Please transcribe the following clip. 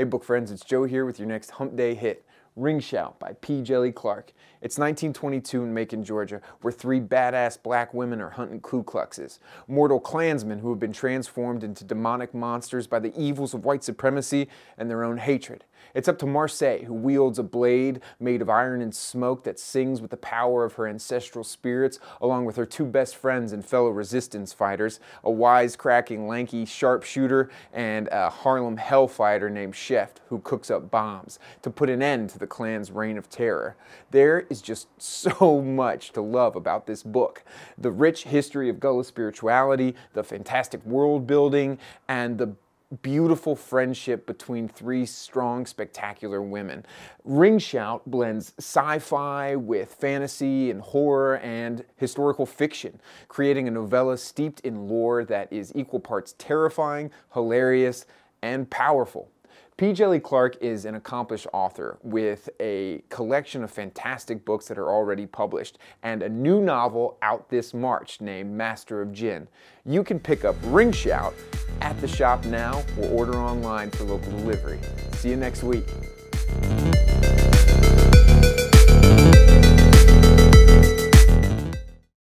Hey, book friends, it's Joe here with your next Hump Day hit. Ring Shout by P. Djeli Clark. It's 1922 in Macon, Georgia, where three badass black women are hunting Ku Kluxes, mortal Klansmen who have been transformed into demonic monsters by the evils of white supremacy and their own hatred. It's up to Maryse, who wields a blade made of iron and smoke that sings with the power of her ancestral spirits, along with her two best friends and fellow resistance fighters, a wise-cracking, lanky sharpshooter and a Harlem hellfighter named Chef, who cooks up bombs, to put an end to the Klan's reign of terror. There is just so much to love about this book. The rich history of Gullah spirituality, the fantastic world building, and the beautiful friendship between three strong, spectacular women. Ring Shout blends sci-fi with fantasy and horror and historical fiction, creating a novella steeped in lore that is equal parts terrifying, hilarious, and powerful. P. Djeli Clark is an accomplished author with a collection of fantastic books that are already published and a new novel out this March named Master of Djinn. You can pick up Ring Shout at the shop now or order online for local delivery. See you next week.